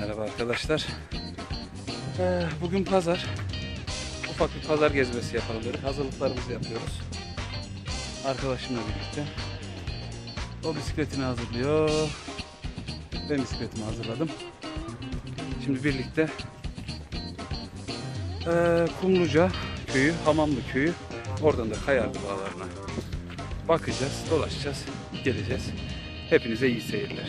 Merhaba arkadaşlar. Ee, bugün pazar. Ufak bir pazar gezmesi yapalım dedik. Hazırlıklarımızı yapıyoruz. Arkadaşımla birlikte. O bisikletini hazırlıyor. Ben bisikletimi hazırladım. Şimdi birlikte ee, Kumluca köyü, Hamamlı köyü, oradan da Kayarlı Bağları'na bakacağız, dolaşacağız, geleceğiz. Hepinize iyi seyirler.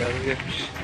Yazı geçmiş.